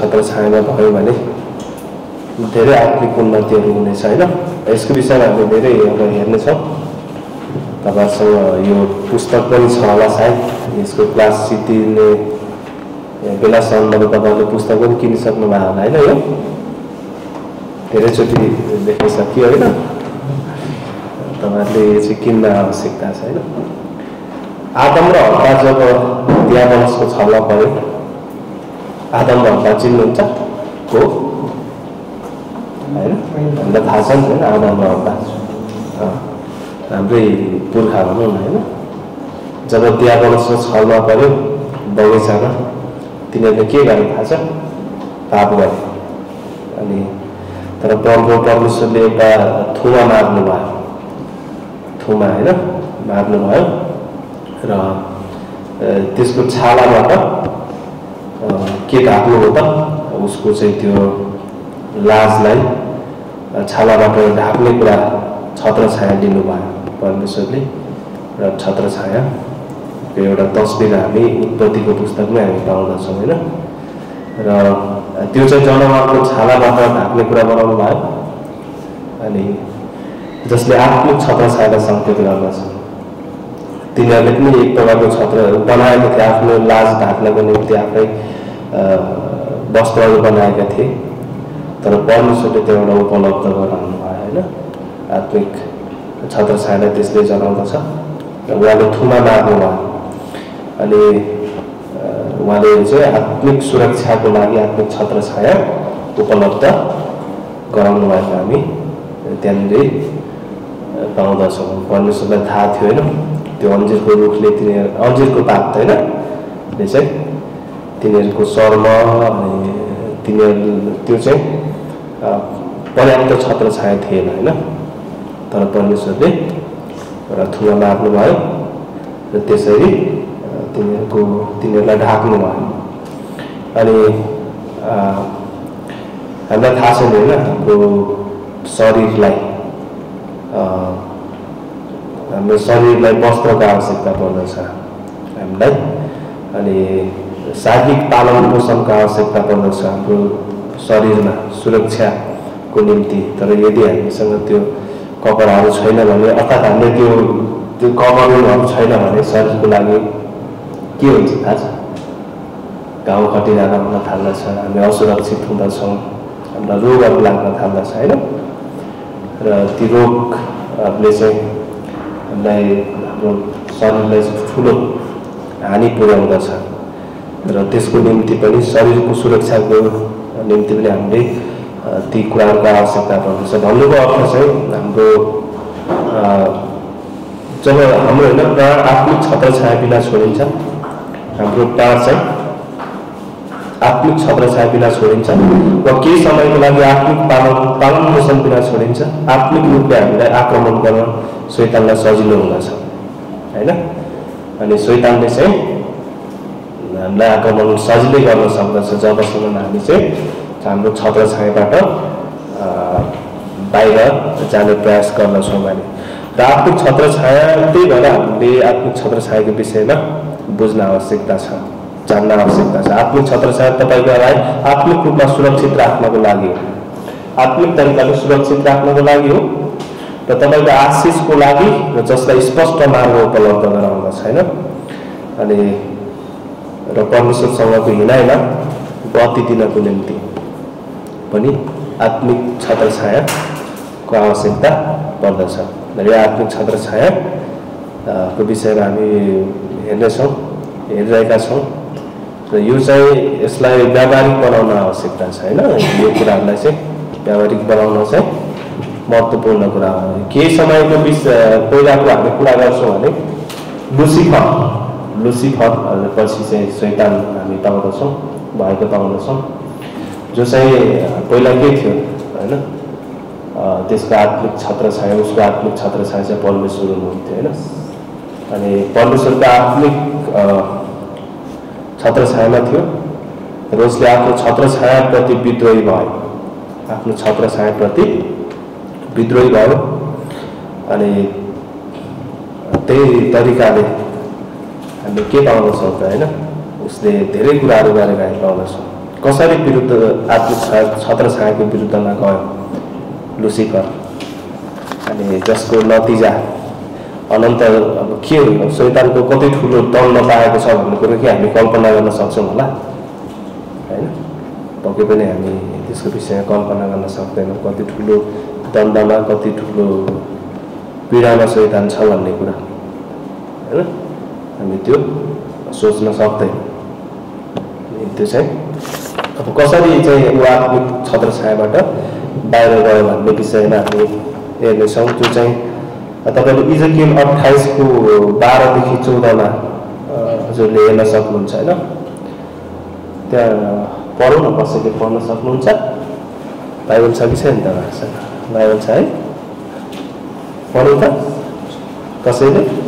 छत्र छायामा भयो भने धेरै आर्थिक उन्नतिहरू हुनेछ होइन? यसको विषयमा हामी धेरै अब हेर्नेछौँ। तपाईँहरूसँग यो पुस्तक पनि छ होला सायद। यसको क्लास सिद्धिने बेलासम्म तपाईँहरूले पुस्तक पनि किनिसक्नु भएको होला होइन यो? धेरैचोटि देखाइसक्यो होइन? तपाईँहरूले यो चाहिँ किन्न आवश्यकता छ होइन? आदम र हप्ता जब दियावंशको छलमा पऱ्यो आदम हप्ता चिन्नुहुन्छ हो होइन हामीलाई थाहा छ नि होइन आदम हप्ता हाम्रै पुर्खा भनौँ न होइन जब दियावंशको छलमा पऱ्यो बगैँचामा तिनीहरूले के गरे थाहा छ पाप गरे अनि तर प्रभु परमेश्वरले एउटा थुमा मार्नु भयो थुमा होइन मार्नु भयो र त्यसको छालाबाट के ढाक्नु हो त। उसको चाहिँ त्यो लाजलाई छालाबाट ढाक्ने कुरा छत्र छाया लिनुभयो परमेश्वरले र छत्र छायाको एउटा तस्बिर हामी उत्पत्तिको पुस्तकमै हामी पाउँदछौँ होइन? र त्यो चाहिँ जनावरको छालाबाट ढाक्ने कुरा बनाउनु भयो अनि जसले आत्मिक छत्र छायालाई सङ्केत गर्दछ। तिनीहरूले पनि एक प्रकारको छत्र बनाएको थिए आफ्नो लाज ढाक्नको निम्ति आफै वस्त्रहरू बनाएका थिए। तर परमेश्वरले त्यो एउटा उपलब्ध गराउनु भयो होइन? आत्मिक छत्र छायालाई त्यसले जनाउँदछ। उहाँले थुमा मार्नु भयो अनि उहाँले चाहिँ आत्मिक सुरक्षाको लागि आत्मिक छत्र छाया उपलब्ध गराउनु भएको हामी त्यहाँनिर पाउँदछौँ। परमेश्वरलाई थाहा थियो होइन? त्यो अन्जिरको रुखले तिनीहरू अन्जिरको पात होइन? चाहिँ तिनीहरूको शर्म अनि तिनीहरू त्यो चाहिँ पर्याप्त छत्र छाया थिएन होइन? तर परमेश्वरले एउटा ठुलो मार्नुभयो र त्यसरी तिनीहरूको तिनीहरूलाई ढाक्नु भयो। अनि हामीलाई थाहा छैन होइन? हाम्रो शरीरलाई हाम्रो शरीरलाई वस्त्रको आवश्यकता पर्दछ हामीलाई। अनि शारीरिक पालन पोषणको आवश्यकता पर्दछ हाम्रो शरीरमा सुरक्षाको निम्ति। तर यदि हामीसँग त्यो कपडाहरू छैन भने अर्थात् हामीले त्यो त्यो कभरिङहरू छैन भने शरीरको लागि के हुन्छ थाहा छ? घाउ खटिरहन हुन थाल्दछ हामी असुरक्षित हुँदछौँ। हामीलाई रोगहरू लाग्न थाल्दछ होइन? र ती रोगहरूले चाहिँ हामीलाई हाम्रो शरीरलाई ठुलो हानि पुर्याउँदछ। र त्यसको निम्ति पनि शरीरको सुरक्षाको निम्ति पनि हामीले ती कुराहरूको आवश्यकता पर्दछ। भन्नुको अर्थ चाहिँ हाम्रो जब हाम्रो होइन प्राण आत्मिक छत्र छाया छोडिन्छ हाम्रो प्राण चाहिँ आत्मिक छत्र छाया छोडिन्छ वा केही समयको लागि आत्मिक पालन पालन पोषण बिना छोडिन्छ आत्मिक रूपले हामीलाई आक्रमण गर्न शैतानलाई सजिलो हुँदछ। होइन? अनि शैतानले चाहिँ हामीलाई आक्रमण सजिलै गर्न सक्दछ। जबसम्म हामी चाहिँ हाम्रो छत्र छायाबाट बाहिर जाने प्रयास गर्दछौँ भने र आत्मिक छत्र छाया त्यही भएर हामीले आत्मिक छत्र छायाको विषयमा बुझ्न आवश्यकता छ जान्न आवश्यकता छ। आत्मिक छत्र छाया तपाईँकोलाई आत्मिक रूपमा सुरक्षित राख्नको लागि हो। आत्मिक तरिकाले सुरक्षित राख्नको लागि हो। र तपाईँको आशिषको लागि र जसलाई स्पष्ट मार्ग उपलब्ध गराउँदछ होइन? अनि र परमेश्वरसँगको हिँडाइमा गति दिनको निम्ति। पनि आत्मिक छत्र छायाको आवश्यकता पर्दछ। र यो आत्मिक छत्र छायाको विषयमा हामी हेर्नेछौँ हेरिरहेका छौँ। र यो चाहिँ यसलाई व्यावहारिक बनाउन आवश्यकता छ होइन? यो कुराहरूलाई चाहिँ व्यावहारिक बनाउन चाहिँ महत्त्वपूर्ण कुरा हो। केही समयको बिच पहिलाको हामी कुरा गर्छौँ भने लुसिफर लुसिफर पछि चाहिँ शैतान हामी पाउँदछौँ भएको पाउँदछौँ जो चाहिँ पहिला के थियो होइन त्यसको आत्मिक छत्र छाया उसको आत्मिक छत्र छाया चाहिँ परमेश्वर हुनुहुन्थ्यो होइन अनि परमेश्वरको आत्मिक छत्र छायामा थियो र उसले आफ्नो छत्र छायाप्रति विद्रोही भयो आफ्नो छत्र छायाप्रति विद्रोही भयो अनि त्यही तरिकाले हामीले के पाउँदछौँ त होइन उसले धेरै कुराहरू गरेर हामी पाउँदछौँ कसरी विरुद्ध आत्मिक छत्र छायाको विरुद्धमा गयो? लुसिफर। अनि जसको नतिजा अनन्त अब के हो? शैतानको कति ठुलो दण्ड पाएको छ भन्ने कुरो के हामी कल्पना गर्न सक्छौँ होला? होइन? पक्कै पनि हामी त्यसको विषयमा कल्पना गर्न सक्दैनौँ। कति ठुलो दण्डमा कति ठुलो पीडामा शैतान छ भन्ने कुरा। होइन? हामी त्यो सोच्न सक्दैनौँ त्यो चाहिँ अब कसरी चाहिँ ऊ आत्मिक छत्र छायाबाट बाहिर गयो भन्ने विषयमा हामी हेर्नेछौँ त्यो चाहिँ तपाईँले इजकिल अठाइसको बाह्रदेखि चौधमा हजुरले हेर्न सक्नुहुन्छ होइन त्यहाँ पढौँ न कसैले पढ्न सक्नुहुन्छ बाइबल छ कि छैन त बाइबल छ है पढौँ त कसैले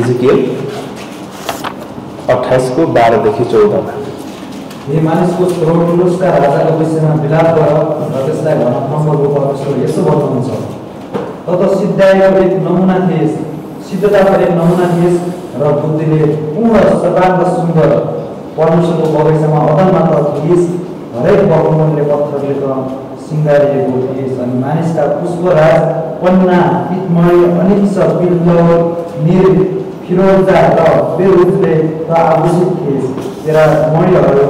इजकिल अठाइसको बाह्रदेखि चौधमा। हे मानिसको रोडुलुसका राजाको विषयमा विलाप र त्यसलाई परमेश्वर यसो त सिद्धाएको एक नमुना थिएस सिद्धताको एक नमुना थिएस र बुद्धिले पूर्ण सर्वाङ्ग हरेक त अनि मानिसका पुष्पराज पन्ना फिरोजा र बेरुजले त आभूषित थिएस तेरा मणिहरू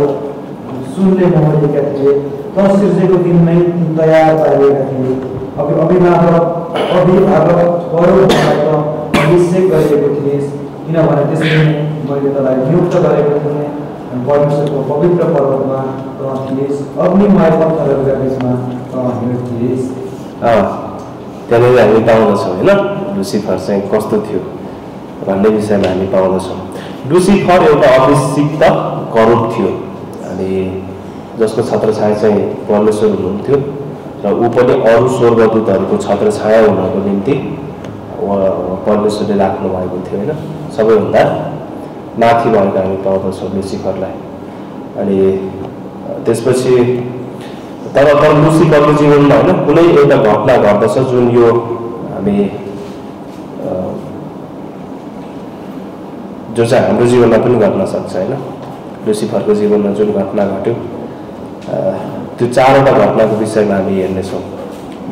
सुनले मोहरिएका थिए त सिर्जेको दिनमै तयार पारिएका थिए अब अभिभावक अभिभावक त अभिषेक गरिएको थिएँ किनभने त्यसरी नै मैले तँलाई नियुक्त गरेको थिएँ परमेश्वरको पवित्र पर्वतमा त थिएस् अग्निमय पत्थरहरूका बिचमा त हिँड्थिएस् त्यहाँनिर हामी पाउँदछौँ होइन लुसिफर चाहिँ कस्तो थियो भन्ने विषयमा हामी पाउँदछौँ। लुसिफर एउटा अभिषिक्त करोड थियो। अनि जसको छत्र छाया चाहिँ परमेश्वर हुनुहुन्थ्यो र ऊ पनि अरू स्वर्गदूतहरूको छत्र छाया हुनको निम्ति परमेश्वरले राख्नु भएको थियो होइन? सबैभन्दा माथि भएको हामी पाउँदछौँ लुसिफरलाई अनि त्यसपछि तर तर लुसिफरको जीवनमा होइन कुनै एउटा घटना घट्दछ जुन यो हामी जो चाहिँ हाम्रो जीवनमा पनि घट्न सक्छ होइन? लुसिफरको जीवनमा जुन घटना घट्यो त्यो चारवटा घटनाको विषयमा हामी हेर्नेछौँ।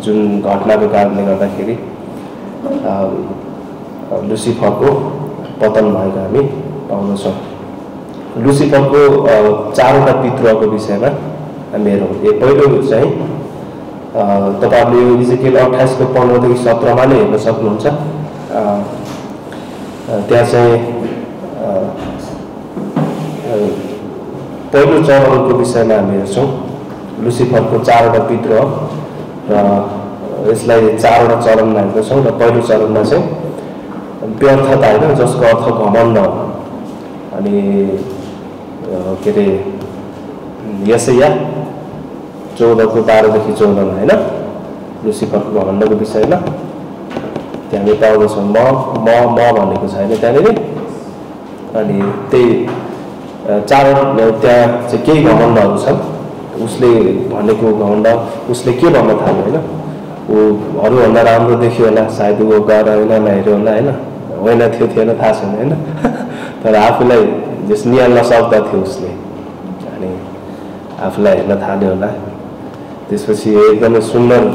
जुन घटनाको कारणले गर्दाखेरि लुसिफरको पतन भएको हामी पाउँदछौँ लुसिफरको चारवटा पितृको विषयमा हामी हेरौँ। ए पहिलो चाहिँ तपाईँहरूले यो इजिकेल अठाइसको पन्ध्रदेखि सत्रमा नै हेर्न सक्नुहुन्छ। त्यहाँ चाहिँ पहिलो चरणको विषयमा हामी हेर्छौँ। लुसिफरको चारवटा विद्रोह र यसलाई चारवटा चरणमा हेर्दछौँ र पहिलो चरणमा चाहिँ व्यर्थता होइन जसको अर्थ घमण्ड अनि के अरे यसैया चौधको बाह्रदेखि चौधमा होइन? लुसिफरको घमण्डको विषयमा। त्यहाँ हामी पाउँदछौँ म म म भनेको छैन त्यहाँनिर? अनि त्यही चार त्यहाँ चाहिँ केही घमण्डहरू छन् उसले भनेको घमण्ड उसले के भन्न थाल्यो होइन? ऊ अरूभन्दा राम्रो देख्यो होला सायद ऊ गएर ऐनामा हेऱ्यो होला होइन। होइन थियो थिएन थाहा छैन होइन। तर आफूलाई जस निहाल्न सक्दा थियो उसले। अनि आफूलाई हेर्न थाल्यो होला। त्यसपछि एकदमै सुन्दर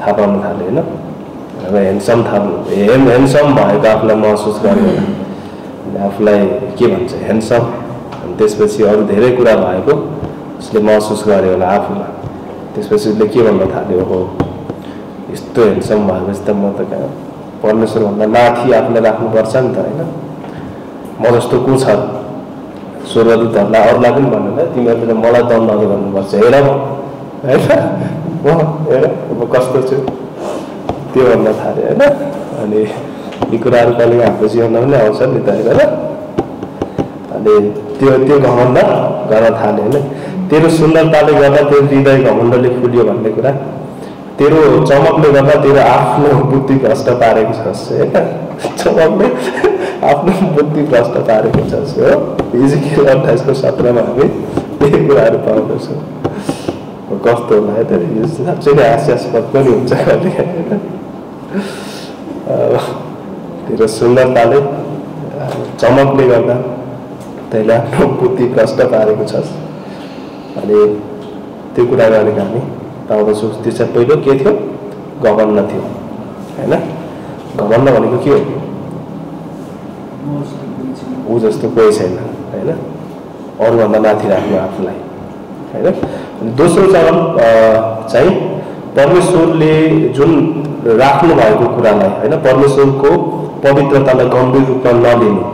थाहा पाउन थाल्यो होइन। अब ह्यान्डसम थाहा हेम ह्यान्डसम भएको आफूलाई महसुस गर्यो। आफूलाई के भन्छ? ह्यान्डसम त्यसपछि अरू धेरै कुरा भएको उसले महसुस गर्यो होला आफूमा त्यसपछि उसले के भन्न थाल्यो हो यस्तो हेन्डसम भएपछि त म त कहाँ परमेश्वरभन्दा माथि आफूलाई राख्नुपर्छ नि त होइन? म जस्तो को छ? स्वर्गदूतहरूलाई अरूलाई पनि भन्नु तिमीहरूले मलाई दण्डहरू गर्नुपर्छ हेर होइन? हेर म कस्तो छु? त्यो भन्न थाल्यो होइन? अनि यी कुराहरू कहिले हाम्रो जीवनमा पनि आउँछ नि त होइन अनि त्यो त्यो घमण्ड गर्न थाल्यो होइन? तेरो सुन्दरताले गर्दा त्यो हृदय घमण्डले फुल्यो भन्ने कुरा। तेरो चमकले गर्दा तेरो आफ्नो बुद्धि भ्रष्ट पारेको होइन चमकले आफ्नो बुद्धि भ्रष्ट पारेको छस् हो? हिजो अठाइसको सत्रमा हामी त्यही कुराहरू पाउँदछौँ। कस्तो होला त यो साँच्चै नै हास्यास्पद पनि हुन्छ तेरो सुन्दरताले चमकले गर्दा तैँले आफ्नो बुद्धि भ्रष्ट पारेको छस् अनि त्यो कुरा गरेको हामी पाउँदछौँ त्यो चाहिँ पहिलो के थियो? घमण्ड थियो। होइन? घमण्ड भनेको के हो? ऊ जस्तो कोही छैन। होइन? अरूभन्दा माथि राख्नु आफूलाई। होइन? दोस्रो चरण चाहिँ परमेश्वरले जुन राख्नु भएको कुरालाई होइन? परमेश्वरको पवित्रतालाई गम्भीर रूपमा नलिनु।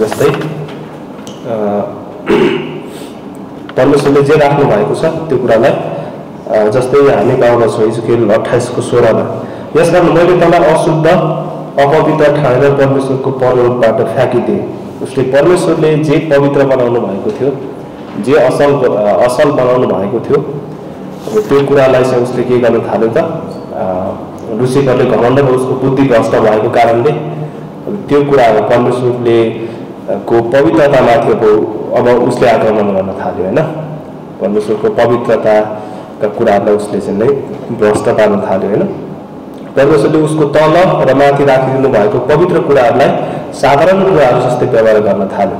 जस्तै परमेश्वरले जे राख्नु भएको छ त्यो कुरालाई जस्तै हामी गाउँदछौँ हिजोखेल अठाइसको सोह्रमा। यस कारण मैले तँलाई अशुद्ध अपवित्र ठानेर परमेश्वरको परलोकबाट फ्याँकिदिएँ। उसले परमेश्वरले जे पवित्र बनाउनु भएको थियो जे असल असल बनाउनु भएको थियो अब त्यो कुरालाई चाहिँ उसले के गर्न थाल्यो त लुसिफरले घमण्ड उसको बुद्धि भ्रष्ट भएको कारणले त्यो कुराहरू परमेश्वरले को पवित्रतामाथि अब अब उसले आक्रमण गर्न थाल्यो होइन? परमेश्वरको पवित्रताका कुराहरूलाई उसले चाहिँ नै भ्रष्ट पार्न थाल्यो होइन? परमेश्वरले उसको तल र माथि राखिदिनु भएको पवित्र कुराहरूलाई साधारण कुराहरू जस्तै व्यवहार गर्न थाल्यो।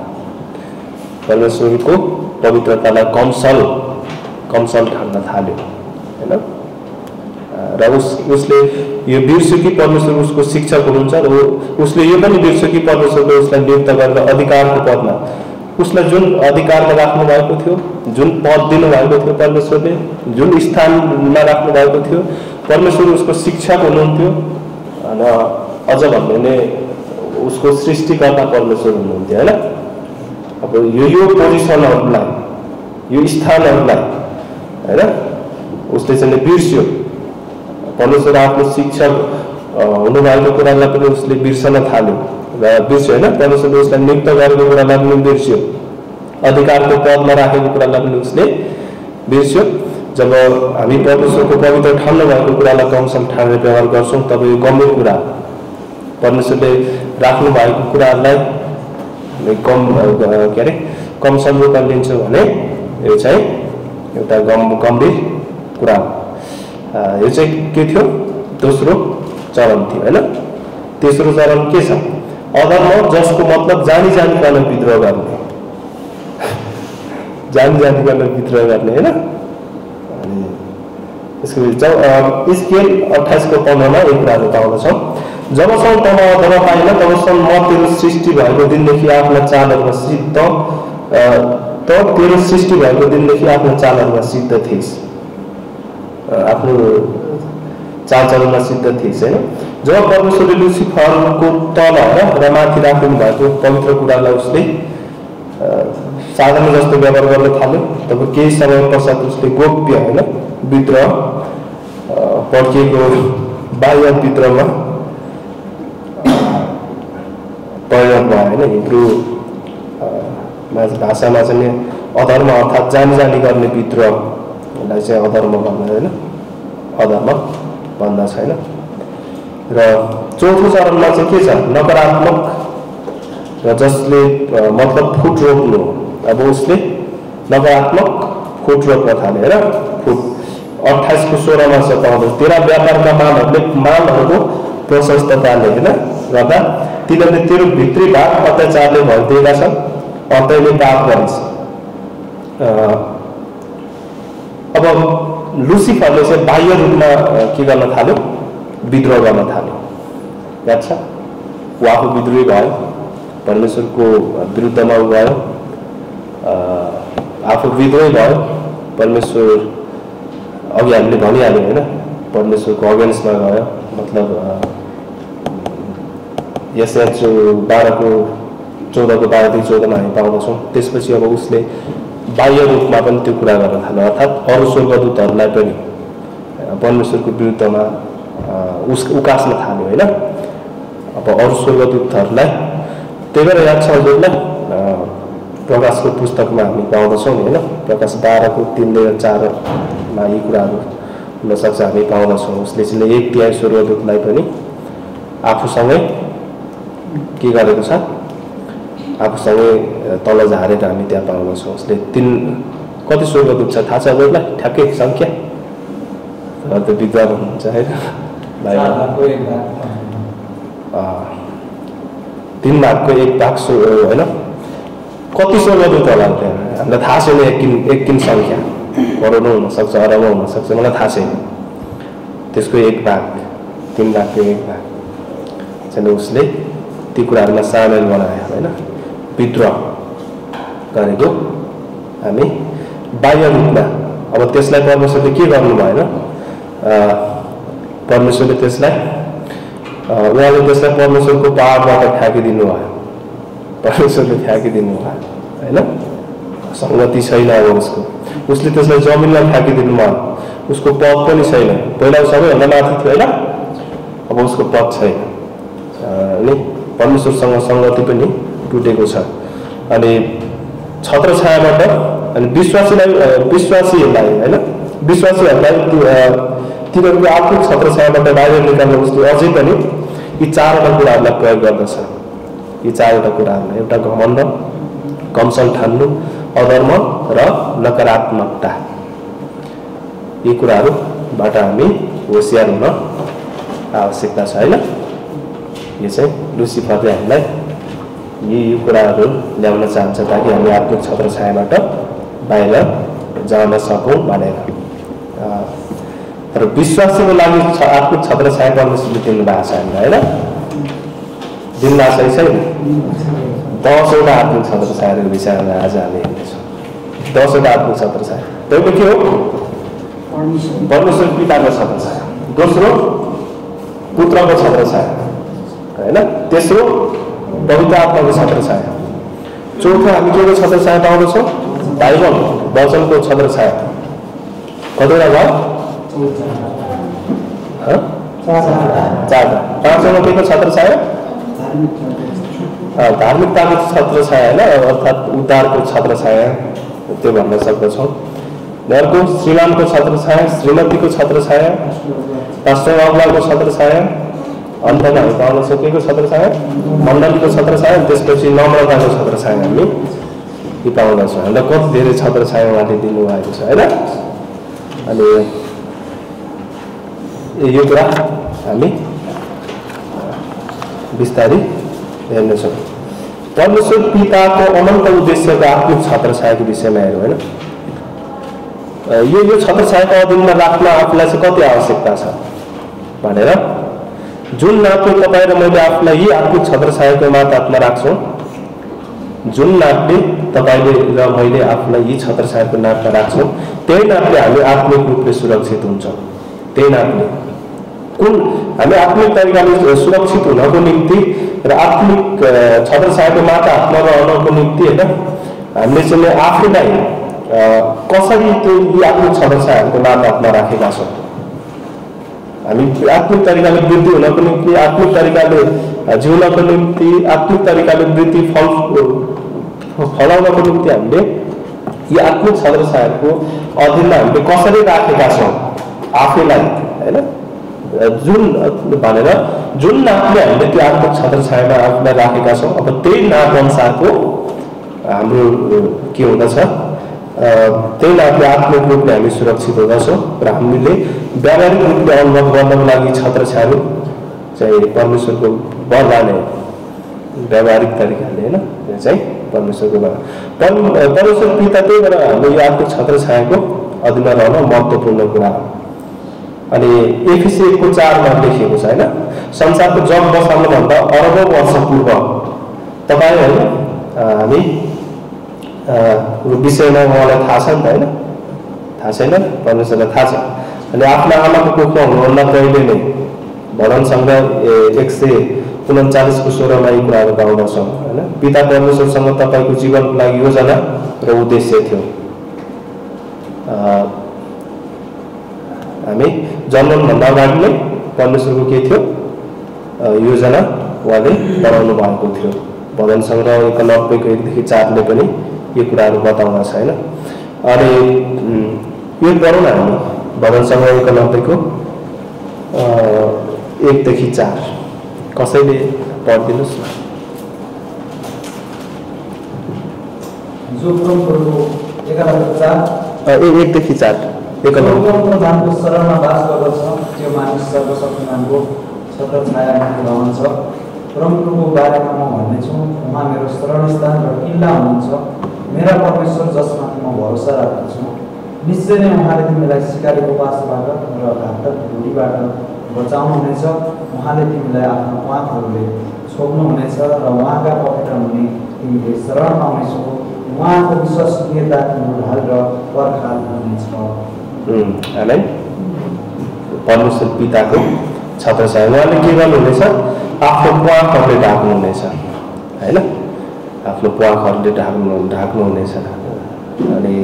परमेश्वरको पवित्रतालाई कमसल कमसल ठान्न थाल्यो होइन? र उस उसले यो बिर्स्यो कि परमेश्वर उसको शिक्षक हुनुहुन्छ र उसले यो पनि बिर्स्यो कि परमेश्वरले उसलाई नियुक्त गरेर अधिकारको पदमा उसलाई जुन अधिकारमा राख्नु भएको थियो जुन पद दिनुभएको थियो परमेश्वरले जुन स्थानमा राख्नु भएको थियो परमेश्वर उसको शिक्षक हुनुहुन्थ्यो र अझ भन्नु भने उसको सृष्टिकर्ता परमेश्वर हुनुहुन्थ्यो होइन? अब यो यो पोजिसनहरूलाई यो स्थानहरूलाई होइन? उसले चाहिँ बिर्स्यो। परमेश्वर आफ्नो शिक्षक हुनुभएको कुरालाई पनि उसले बिर्सन थाल्यो। र बिर्स्यो होइन? परमेश्वरले उसलाई नियुक्त गरेको कुरालाई पनि बिर्स्यो। अधिकारको पदमा राखेको कुरालाई पनि उसले बिर्स्यो। जब हामी परमेश्वरको पवित्र ठान्नु भएको कुरालाई कमसम ठानेर व्यवहार गर्छौँ तब यो गम्भीर कुरा। परमेश्वरले राख्नु भएको कुराहरूलाई कम के अरे कमसम रूपमा लिन्छौँ भने यो चाहिँ एउटा गम गम्भीर कुरा हो। यो चाहिँ के थियो? दोस्रो चरण थियो होइन? तेस्रो चरण के छ? अधर्म जसको मतलब जानी जानी गर्न विद्रोह गर्ने जानी जानी गर्न विद्रोह गर्ने होइन? यसको जब स्केल अठाइसको पन्ध्रमा एक कुराहरू पाउँदछौँ। जबसम्म तब अधर पाएन तबसम्म म तेरो सृष्टि भएको दिनदेखि आफ्ना चालहरूमा सिद्ध त तेरो सृष्टि भएको दिनदेखि आफ्नो चालहरूमा सिद्ध थिइस्। आफ्नो चालचलनमा सिद्ध थिइस् होइन? जब परमेश्वरले लुसिफरको तल र माथि राख्नु भएको पवित्र कुरालाई उसले साधन जस्तो व्यवहार गर्न थाल्यो। तब केही समय पश्चात उसले गोप्य होइन? विद्रोह पड्किएको बाह्य विद्रोहमा परिणत भयो होइन? हिब्रू भाषामा चाहिँ अधर्म अर्थात् जानी जानी गर्ने विद्रोहलाई चाहिँ अधर्म भन्दा होइन अधर्म भन्दा छैन। र चौथो चरणमा चाहिँ के छ? नकारात्मक र जसले मतलब फुट रोक्नु अब उसले नकारात्मक फुट रोक्न थाले होइन। फुट अठाइसको सोह्रमा छ पाउँदछ तेरा व्यापारका मालहरूले मालहरूको प्रशस्तताले होइन गर्दा तिनीहरूले तेरो भित्री भाग अत्याचारले भरिदिएका छन् अतैले पाप गरिस् अब लुसिफरले चाहिँ बाह्य रूपमा के गर्न थाल्यो? विद्रोह गर्न थाल्यो। याद छ? ऊ आफू विद्रोही भयो परमेश्वरको विरुद्धमा ऊ गयो आफू विद्रोही भयो परमेश्वर अघि हामीले भनिहाल्यो होइन? परमेश्वरको अगेन्स्टमा गयो मतलब यस बाह्रको चौधको बाह्रदेखि चौधमा हामी पाउँदछौँ। त्यसपछि अब उसले बाह्य रूपमा पनि त्यो कुरा गर्न थाल्यो अर्थात् अरू स्वर्गदूतहरूलाई पनि परमेश्वरको विरुद्धमा उस उकास्न थाल्यो होइन? अब अरू स्वर्गदूतहरूलाई त्यही भएर याद छ हजुरलाई प्रकाशको पुस्तकमा हामी पाउँदछौँ होइन? प्रकाश बाह्रको तिनले चारमा यी कुराहरू हुनसक्छ हामी पाउँदछौँ। उसले चाहिँ एक तिहाई स्वर्गदूतलाई पनि आफूसँगै के गरेको छ? आफूसँगै तल झारेर हामी त्यहाँ पाउँदछौँ उसले तिन कति स्वर्गदूत छ थाहा छ हजुरलाई ठ्याक्कै सङ्ख्या। त्यो विद्वान हुनुहुन्छ होइन? तिन भागको एक भाग होइन? कति स्वर्गदूत होला त्यहाँ? हामीलाई थाहा छैन एक किन एक किन सङ्ख्या। करोडौँ हुनसक्छ अरबौँ हुनसक्छ मलाई थाहा छैन। त्यसको एक भाग तिन लाखको एक भाग चाहिँ उसले ती कुराहरूमा सामेल बनायो होइन? विद्रोह गरेको हामी बाह्य रूपमा अब त्यसलाई परमेश्वरले के गर्नु भएन? परमेश्वरले त्यसलाई उहाँले त्यसलाई परमेश्वरको पाहाडबाट फ्याँकिदिनु भयो। परमेश्वरले फ्याँकिदिनु भयो होइन? सङ्गति छैन अब उसको। उसले त्यसलाई जमिनमा फ्याँकिदिनु भयो। उसको पद पनि छैन। पहिला सबैभन्दा माथि थियो होइन? अब उसको पद छैन। अनि परमेश्वरसँग सङ्गति पनि टुटेको छ अनि छत्र छायाबाट अनि विश्वासीलाई विश्वासीहरूलाई होइन विश्वासीहरूलाई तिनीहरूको आत्मिक छत्र छायाबाट बाहिर निकाल्न उसले अझै पनि यी चारवटा कुराहरूलाई प्रयोग गर्दछ। यी चारवटा कुराहरूलाई एउटा घमण्ड कमसल ठान्नु अधर्म र नकारात्मकता। यी कुराहरूबाट हामी होसियार हुन आवश्यकता छ होइन यो चाहिँ लुसिफरले हामीलाई यी यी कुराहरू ल्याउन चाहन्छ ताकि हामी आत्मिक छत्र छायाबाट बाहिर जान सकौँ भनेर। र विश्वासीको लागि आत्मिक छत्र छाया परमेश्वरले दिनु भएको छ हामीलाई होइन? दिनु भएको छ छैन? दसवटा आत्मिक छत्र छायाको विषयमा आज हामी हेर्नेछौँ। दसवटा आत्मिक छत्र छाया एउटा के हो? परमेश्वर। पिताको छत्र छाया दोस्रो पुत्रको छत्र छाया होइन? तेस्रो पवित्र आत्माको छत्र छाया चौथो हामी के को छत्र छाया पाउँदछौँ बाइबल वचनको छत्र छाया कतिवटा भयो? चारवटा पाँचवटा के को छत्र छाया धार्मिकताको छत्र छाया होइन अर्थात् उद्धारको छत्र छाया त्यो भन्न सक्दछौँ। अर्को श्रीमानको छत्र छाया श्रीमतीको छत्र छाया राष्ट्र अगुवाको छत्र छाया अन्तमा हामी पाउन सकेको छत्र छाया मण्डलीको छत्र छाया त्यसपछि नम्रताको छत्र छाया हामी। पाउँदछौँ हामीलाई कति धेरै छत्र छाया उहाँले दिनुभएको छ होइन? अनि यो कुरा हामी बिस्तारै हेर्नेछौँ। परमेश्वर पिताको अनन्त उद्देश्यको आत्मिक छत्र छायाको विषयमा हेरौँ होइन? यो यो छत्र छायाको अधीनमा राख्न आफूलाई चाहिँ कति आवश्यकता छ भनेर जुन नापले तपाईँ र मैले आफूलाई यी आत्मिक छत्र छायाको मातात्मा राख्छौँ जुन नापले तपाईँले र मैले आफूलाई यी छत्र छायाको नापमा राख्छौँ त्यही नापले हामी आत्मिक रूपले सुरक्षित हुन्छौँ। त्यही नापले कुन हामी आत्मिक तरिकाले सुरक्षित हुनको निम्ति र आत्मिक छत्र छायाको माता हातमा रहनको निम्ति होइन हामीले चाहिँ आफैलाई कसरी त्यो यी आत्मिक छत्र माता हातमा राखेका छौँ? हामी आत्मिक तरिकाले वृद्धि हुनको निम्ति आत्मिक तरिकाले जिउनको निम्ति आत्मिक तरिकाले वृद्धि फल फलाउनको निम्ति हामीले यी आत्मिक छत्र छायाको अधीनमा हामीले कसरी राखेका छौँ? आफैलाई होइन? जुन भनेर जुन नापले हामीले त्यो आत्मिक छत्र छायामा आफूलाई राखेका छौँ अब त्यही नाप अनुसारको हाम्रो के हुँदछ? त्यही नापले आत्मिक रूपले हामी सुरक्षित हुँदछौँ र हामीले व्यावहारिक रूपले अनुभव गर्नको लागि छत्र चाहिँ परमेश्वरको वरदान व्यावहारिक तरिकाले होइन चाहिँ परमेश्वरको वरदान। परमेश्वर पिता त्यही भएर हाम्रो यो आत्मिक छत्र छायाको अधीनमा रहन महत्त्वपूर्ण कुरा हो। अनि एफिसिएको चारमा लेखिएको छ होइन? संसारको जग बसाल्नुभन्दा अरबौँ वर्ष पूर्व तपाईँ होइन हामी विषयमा उहाँलाई थाहा छ नि त होइन? थाहा छैन? परमेश्वरलाई थाहा छ। अनि आफ्ना आमाको कुखमा हुनुभन्दा पहिले नै भरणसँग एक सय उन्चालिसको सोह्रमा यी कुराहरू पाउँदछौँ होइन? पिता परमेश्वरसँग तपाईँको जीवनको लागि योजना र उद्देश्य थियो। हामी जन्मभन्दा अगाडि नै परमेश्वरको के थियो? योजना उहाँले बनाउनु भएको थियो। भवन सङ्ग्रह एकानब्बेको एकदेखि चारले पनि यो कुराहरू बताउँदछ होइन? अनि यो पढौँ न हामी भवन सङ्ग्रह एकानब्बेको एकदेखि चार। कसैले पढिदिनुहोस् न। एकदेखि चार। प्रधानको शरणमा बास गर्दछ। त्यो मानिस सर्वशक्तिमानको छत्र छायामा रहन्छ। परमप्रभुको बारेमा म भन्नेछु उहाँ मेरो शरणस्थान र किल्ला हुनुहुन्छ। मेरा परमेश्वर जसमाथि म भरोसा राख्दछु। निश्चय नै उहाँले तिमीलाई सिकारीको पासबाट र घातक ढुडीबाट बचाउनुहुनेछ। उहाँले तिमीलाई आफ्नो आँखहरूले छोप्नुहुनेछ र उहाँका पवित्र हुने तिमीले शरण पाउनेछौ। उहाँको विश्वसनीयता तिम्रो ढाल र पर्खाल हुनेछ। परमेश्वर पिताको छत्र छ उहाँले के गर्नुहुनेछ? आफ्नो प्वाखहरूले ढाक्नुहुनेछ। होइन? आफ्नो प्वाखहरूले ढाक्नु ढाक्नुहुनेछ अनि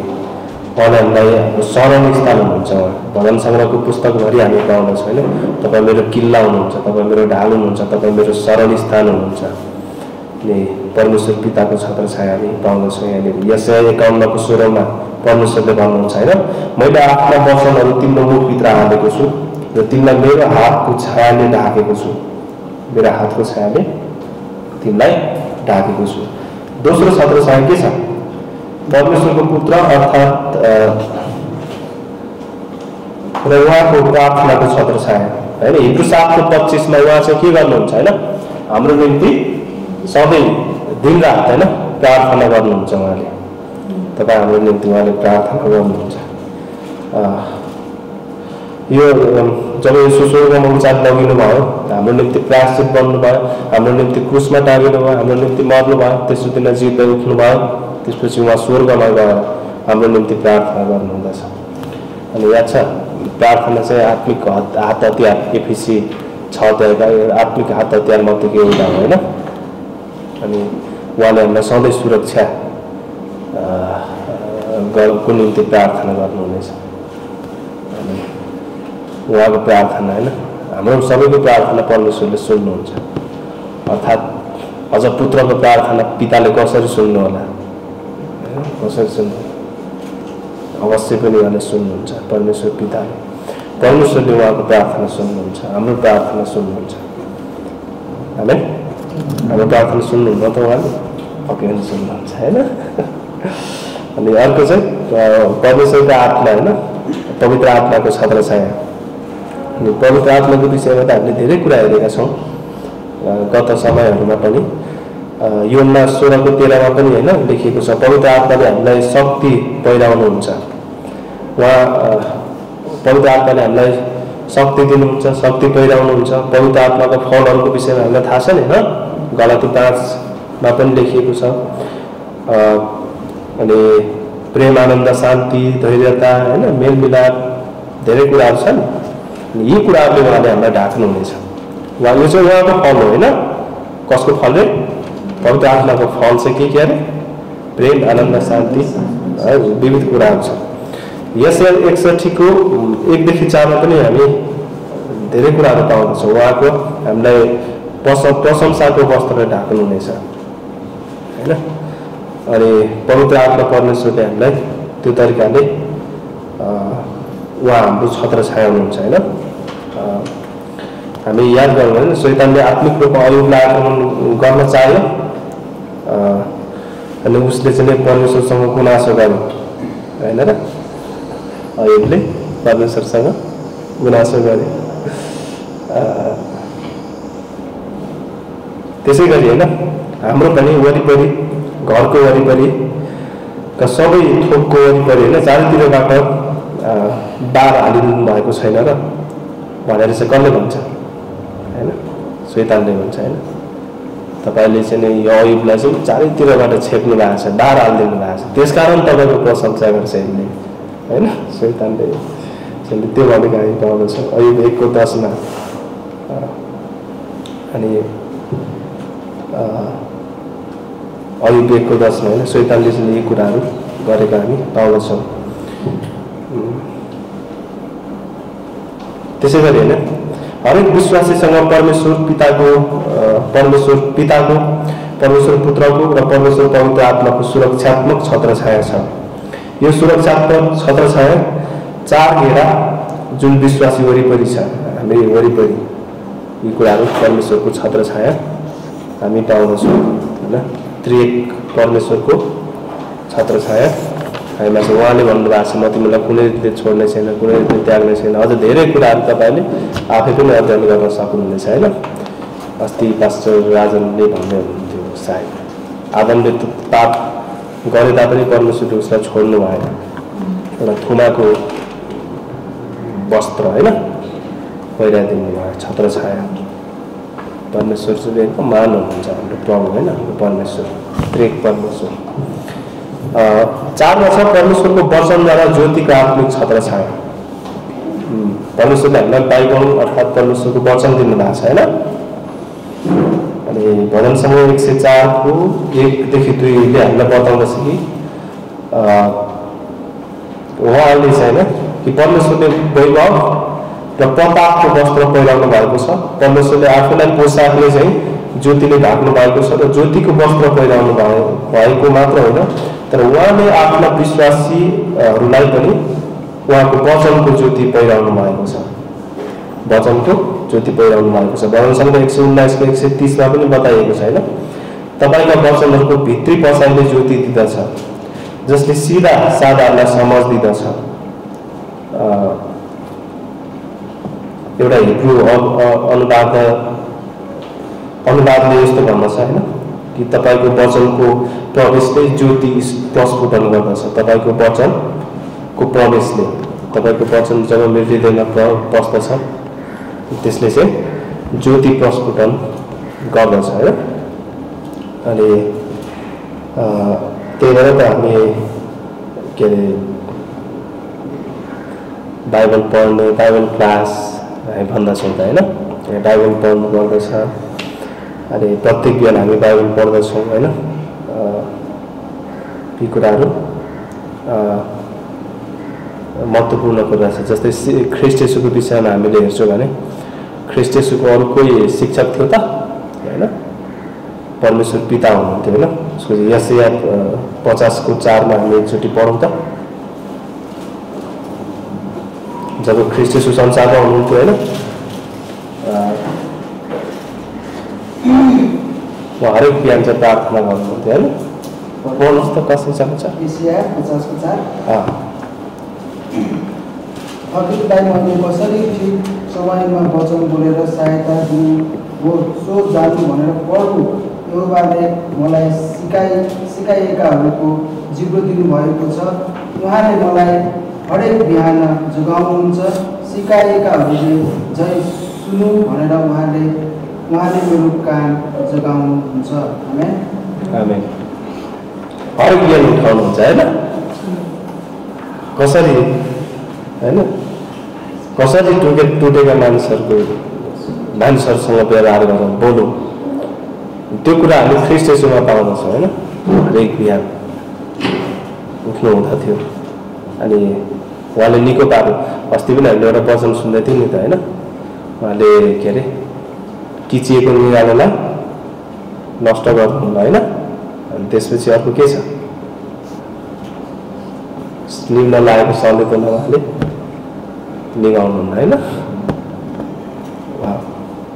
हामीलाई हाम्रो शरण स्थान हुनुहुन्छ उहाँ भजन सङ्ग्रहको पुस्तकभरि हामी पाउँदछौँ होइन तपाईँ मेरो किल्ला हुनुहुन्छ तपाईँ मेरो ढाल हुनुहुन्छ तपाईँ मेरो शरण स्थान हुनुहुन्छ अनि परमेश्वर पिताको छत्र छाया हामी पाउँदछौँ यहाँनिर यस एकाउन्नको सोह्रमा परमेश्वरले भन्नुहुन्छ होइन मैले आफ्ना वचनहरू तिम्रो मुखभित्र हालेको छु र तिमीलाई मेरो हातको छायाले ढाकेको छु मेरो हातको छायाले तिमीलाई ढाकेको छु दोस्रो छत्र छाया के छ? परमेश्वरको पुत्र अर्थात् र उहाँको प्रार्थनाको छत्र छाया होइन? हिब्रू सातको पच्चिसमा उहाँ चाहिँ के गर्नुहुन्छ होइन? हाम्रो निम्ति सधैँ दिनरात होइन? प्रार्थना गर्नुहुन्छ उहाँले। तपाईँ हाम्रो निम्ति उहाँले प्रार्थना गर्नुहुन्छ। यो जब यसो स्वर्गमा उचार लगिनु भयो हाम्रो निम्ति प्रायश्चित बन्नुभयो हाम्रो निम्ति क्रुसमा टाँगिनु भयो हाम्रो निम्ति मर्नु भयो तेस्रो दिन उठ्नु भयो त्यसपछि उहाँ स्वर्गमा गएर हाम्रो निम्ति प्रार्थना गर्नुहुँदछ अनि याद छ प्रार्थना चाहिँ आत्मिक हात हात हतियार एफिसी छ अध्यायका आत्मिक हात हतियार मध्येको एउटा हो होइन अनि उहाँले हामीलाई सधैँ सुरक्षा को निम्ति प्रार्थना गर्नुहुनेछ अनि उहाँको प्रार्थना होइन। हाम्रो सबैको प्रार्थना परमेश्वरले सुन्नुहुन्छ। अर्थात् अझ पुत्रको प्रार्थना पिताले कसरी सुन्नु होला? कसरी सुन्नु? अवश्य पनि उहाँले सुन्नुहुन्छ परमेश्वर पिताले। परमेश्वरले उहाँको प्रार्थना सुन्नुहुन्छ हाम्रो प्रार्थना सुन्नुहुन्छ। हामी? हाम्रो प्रार्थना सुन्नुहुन्न त उहाँले? पक्कै पनि सुन्नुहुन्छ होइन? अनि अर्को चाहिँ परमेश्वरको आत्मा होइन? पवित्र आत्माको छत्र छाया अनि पवित्र आत्माको विषयमा त हामीले धेरै कुरा हेरेका छौँ। गत समयहरूमा पनि। योनमा सोह्रको तेह्रमा पनि होइन लेखिएको छ पवित्र आत्माले हामीलाई शक्ति पहिराउनुहुन्छ उहाँ पवित्र आत्माले हामीलाई शक्ति दिनुहुन्छ शक्ति पहिराउनुहुन्छ पवित्र आत्माको फलहरूको विषयमा हामीलाई थाहा छ नि होइन गलती पाँचमा पनि लेखिएको छ। अनि प्रेम आनन्द शान्ति धैर्यता होइन मेलमिलाप धेरै कुराहरू छन्। यी कुराहरूले उहाँले हामीलाई ढाक्नुहुनेछ उहाँ यो चाहिँ उहाँको फल हो होइन? कसको फल रे? पवित्र आत्माको फल चाहिँ के के अरे प्रेम आनन्द शान्ति है? विविध कुराहरू छ। यस एकसठीको एकदेखि चारमा पनि हामी धेरै कुराहरू पाउँदछौँ उहाँको हामीलाई प्रश प्रशंसाको वस्त्रले ढाक्नुहुनेछ होइन? अनि पवित्र आत्मा परमेश्वरले हामीलाई त्यो तरिकाले उहाँ हाम्रो छत्र छाया हुनुहुन्छ होइन? हामी याद गर्नु होइन शैतानले आत्मिक रूपमा अयुबलाई आक्रमण गर्न चाह्यो। अनि उसले चाहिँ परमेश्वरसँग गुनासो गर्यो। होइन र? अयुबले परमेश्वरसँग गुनासो गर्यो। त्यसै गरी होइन हाम्रो पनि वरिपरि घरको वरिपरि सबै थोकको वरिपरि होइन चारैतिरबाट बार हालिदिनु भएको छैन र। भनेर चाहिँ कसले भन्छ? होइन? शैतानले भन्छ होइन? तपाईँले चाहिँ नि यो अयुबलाई चाहिँ चारैतिरबाट छेक्नु भएको छ डार हालिदिनु भएको छ। त्यसकारण तपाईँको प्रशंसा गर्छ यसले होइन? शैतानले चाहिँ त्यो भनेको हामी पाउँदछौँ अयुब एकको दसमा अनि अयुब एकको दसमा होइन? शैतानले चाहिँ यी कुराहरू गरेको हामी पाउँदछौँ। त्यसै गरी होइन हरेक विश्वासीसँग परमेश्वर पिताको परमेश्वर पिताको परमेश्वर पुत्रको र परमेश्वर पवित्र आत्माको सुरक्षात्मक छत्र छाया छ। यो सुरक्षात्मक छत्र छाया चार घेरा जुन विश्वासी वरिपरि छ हामी वरिपरि यी कुराहरू परमेश्वरको छत्र छाया हामी पाउँदछौँ होइन? त्रिएक परमेश्वरको छत्र छाया हामीमा चाहिँ उहाँले भन्नुभएको छ म तिमीलाई कुनै रीतिले छोड्ने छैन कुनै रीतिले त्याग्ने छैन। अझ धेरै कुराहरू तपाईँले आफै पनि अध्ययन गर्न सक्नुहुनेछ होइन? अस्ति पास्टर राजनले भन्दै हुनुहुन्थ्यो सायद। आदमले पाप गरे तापनि परमेश्वरले उसलाई छोड्नु भएन। एउटा थुमाको वस्त्र होइन? पहिराइदिनु भयो छत्र छाया। परमेश्वर चाहिँ एकदम मान हुनुहुन्छ हाम्रो प्रभु होइन? हाम्रो परमेश्वर त्रेक परमेश्वर। चारमा छ परमेश्वरको वचनद्वारा ज्योतिको आत्मिक छत्र छाया। परमेश्वरले हामीलाई बाइबल अर्थात् परमेश्वरको वचन दिनुभएको छ होइन? अनि भजन समय एक सय चारको एकदेखि दुईले हामीलाई बताउँदछ कि उहाँले चाहिँ होइन कि परमेश्वरले वैभव र प्रतापको वस्त्र पहिराउनु भएको छ। परमेश्वरले आफूलाई पोसाकले चाहिँ ज्योतिले ढाक्नु भएको छ र ज्योतिको वस्त्र पहिराउनु भयो भएको मात्र होइन तर उहाँले आफ्ना विश्वासीहरूलाई पनि उहाँको वचनको ज्योति पहिराउनु भएको छ। वचनको ज्योति पहिराउनु भएको छ। भजनसँग एक सय उन्नाइसको एक सय तिसमा पनि बताइएको छ होइन? तपाईँका वचनहरूको भित्री पछाइले ज्योति दिँदछ जसले सिधा साधाहरूलाई समझ दिँदछ। एउटा हिब्रू अनुवाद अनुवादले यस्तो भन्दछ होइन कि तपाईँको वचनको प्रवेशले ज्योति प्रस्फुटन गर्दछ। तपाईँको वचनको प्रवेशले तपाईँको वचन जब मेरो हृदयमा प्र पस्दछ त्यसले चाहिँ ज्योति प्रस्फुटन गर्दछ होइन? अनि त्यही भएर त हामी के अरे बाइबल पढ्ने बाइबल क्लास भन्दछौँ त होइन? बाइबल पढ्नु पर्दछ। अनि प्रत्येक बिहान हामी बाइबल पढ्दछौँ होइन? ती कुराहरू महत्त्वपूर्ण कुरा छ। जस्तै सि- ख्रिस्ट येशूको विषयमा हामीले हेर्छौँ भने ख्रिस्ट येशूको अरू कोही शिक्षक थियो त होइन? परमेश्वर पिता हुनुहुन्थ्यो होइन? उसको यस पचासको चारमा हामी एकचोटि पढौँ त। जब ख्रिस्ट येशू संसारमा हुनुहुन्थ्यो होइन? उहाँ हरेक बिहान चाहिँ प्रार्थना गर्नुहुन्थ्यो होइन पढ्नुहोस् त कसरी चाहन्छ मैले कसरी ठिक समयमा वचन बोलेर सहायता दिनु हो सो जानु भनेर यहोवाले मलाई सिकाइ सिकाइएकाहरूको जिब्रो दिनुभएको छ। उहाँले मलाई हरेक बिहान जोगाउनुहुन्छ सिकाइएकाहरूले जय सुनु भनेर उहाँले उहाँले हरेक बिहान उठाउनुहुन्छ होइन कसरी होइन? कसरी टुटे टुटेका मानिसहरूको मानिसहरूसँग व्यवहार गरौँ? बोलौँ। त्यो कुरा हामी ख्रिस्ट यसोमा पाउँदछौँ होइन? हरेक बिहान उठ्नु हुँदा थियो। अनि उहाँले निको पार्नु अस्ति पनि हामीले एउटा वचन सुन्दै थियौँ नि त होइन? उहाँले के अरे किचिएको निगालोलाई नष्ट गर्नुहुन्न होइन? अनि त्यसपछि अर्को के छ? निम्न लागेको सलेतोलाई उहाँले निगाउनुहुन्न होइन?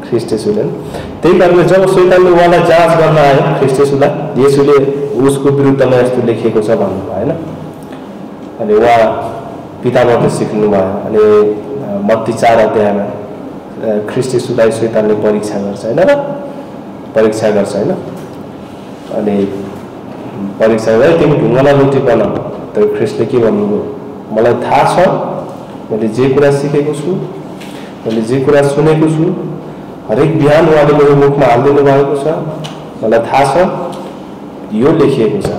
ख्रिस्टेसुले त्यही कारणले जब शैतानले उहाँलाई जाँच गर्न आयो ख्रिस्टेसुलाई यसुले उसको विरुद्धमा यस्तो लेखिएको छ भन्नुभयो होइन? अनि उहाँ पिताबाट सिक्नुभयो अनि मत्ती चार अध्यायमा अ, ख्रिस्टेसुलाई शैतानले परीक्षा गर्छ होइन र? परीक्षा गर्छ होइन? अनि परीक्षा गरे तिमी ढुङ्गालाई रोटी बनाऊ तर ख्रिस्टले के भन्नुभयो? मलाई थाहा छ मैले जे कुरा सिकेको छु मैले जे कुरा सुनेको छु हरेक बिहान उहाँले मेरो मुखमा हालिदिनु भएको छ मलाई थाहा छ यो लेखिएको छ।